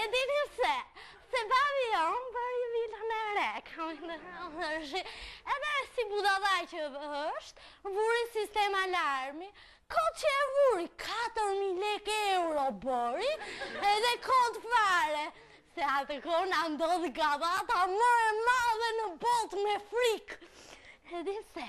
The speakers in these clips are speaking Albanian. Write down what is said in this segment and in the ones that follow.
E dini se, se babi jonë për i vitë në rekë, edhe si budalla që është, vuri sistem alarmi, kot që e vuri 4.000 lek euro bëri, edhe kot fare, se atë kona në ndodhë gabata më e madhe në botë me frikë. E di se,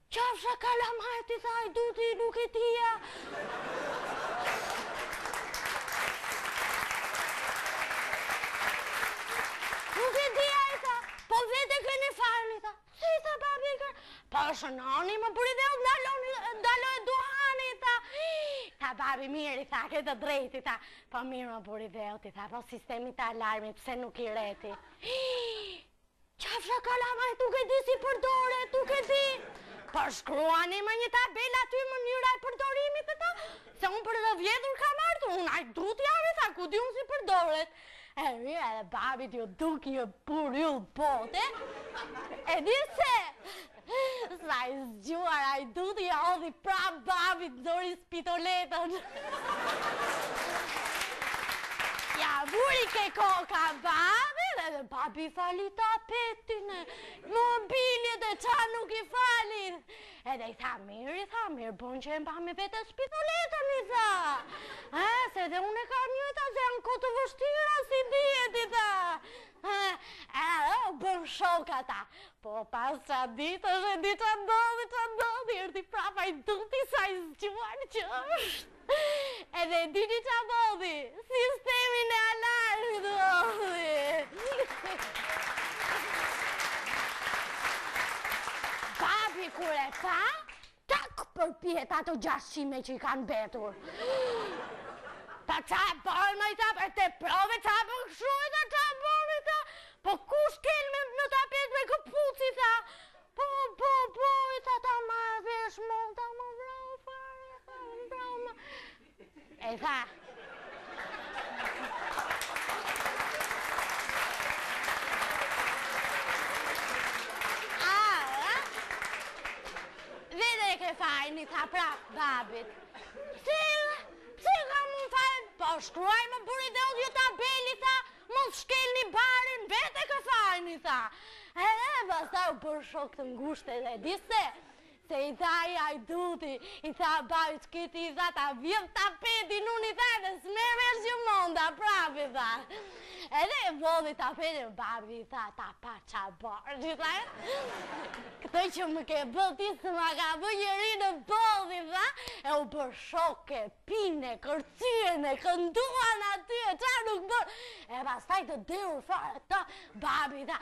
Qafsha kalamajtë i tha hajduti nuk e dija. Nuk e dija i tha, po vetë e keni fajin i tha. Si i tha babi i kërë, po shënoni more burri i dheut ndalohet duhani i tha. Tha babi mirë i tha, ke të drejtë i tha, po mirë more burri i dheut i tha, po sistemit të alarmit pse nuk i re ti. Qafsha kalamajtë nuk e di si përdoret, nuk e di. Po shkruani me një tabelë aty mënyra e përdorimit i tha, se unë për të vjedhur kam ardhur, unë hajdut jam i tha, ku di unë si përdoret. E mirë edhe babit iu duk një pur yllë bote, e di se, Sa i zgjuar hajduti i hodhi prapë babi nxori pistoletën. Ia vuri ke koka babit edhe babi i fali tapetin e mobiljet e ça nuk i fali. Edhe i tha mirë, i tha mirë, bon që e mban me vete pistoletën i tha. E, se dhe unë e kam një i tha se janë kohë të vështira si dhjetë i tha. Ëh, ëh, u bëmë shokë ata. Po pas ca ditësh e di ç'a ndodhi, ç'a ndodhi, erdhi prapë hajduti sa i zgjuar që është. Edhe e dini ç'a ndodhi, sistemin e alarmit hodhi. Babi kur e pa, Tak përpjetë ato gjashtë qime që i kanë mbetur. Tha ça ke bërë more i tha për te prove ça ke bërë kështu i tha ça ke bërë i tha Po ku shkel more në tapet me këpucë i tha Po po po i tha ta marrë vesh mund ta më vrau fare ta më vrau më E tha. Vetë e ke fajin, i tha prapë babit. Pse, pse kam unë fajin? Po shkruaj more burri i dheut një tabelë i tha, mos shkelni barin, vetë e ke fajin, i tha. E, e, pastaj u bënë shokë të ngushtë edhe e di se, Se i tha ai hajduti, i tha babit këtij i tha ta vjedh tapetin, unë i tha edhe s'merr vesh që monda, prap i tha. Edhe e vodhi tapetin babi i tha ta pa ça bëre, i tha. Këtë që më ke bërë ti s'ma ka bërë njeri në botë, i tha, e u bënë shokë, pinë, kërcyen e kënduan aty e ça nuk bënë. E pastaj të dehur fare këta, babi i tha.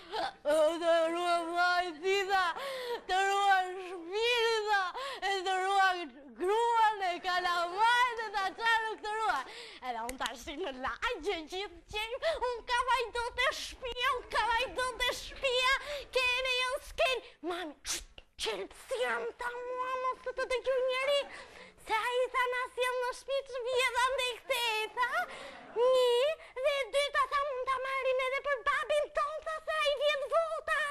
Të rruajt vllai i tha, të rruajt shpinë i tha, e të rruajt gruan e kalamajtë e tha çfarë nuk të rruajt. Edhe unë ta shi në lajë që gjithë qenë, unë ka vajdo të shpia, unë ka vajdo të shpia, kene jo s'kene. Mami, qëtë, qëtë si jam ta mua, mos të të dëgjojë njeri, Se ai tha na sjell në shpi të vjedhë dhe ndonjë këtej tha, një dhe e dyta tha mund ta marrim edhe për babin tonë tha se ai vjedh vota.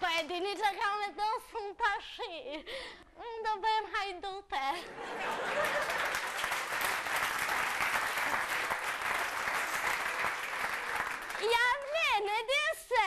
Po e dini që ka me të sëmë të shi, unë do bëjmë hajdute. Ja vjen, e di se,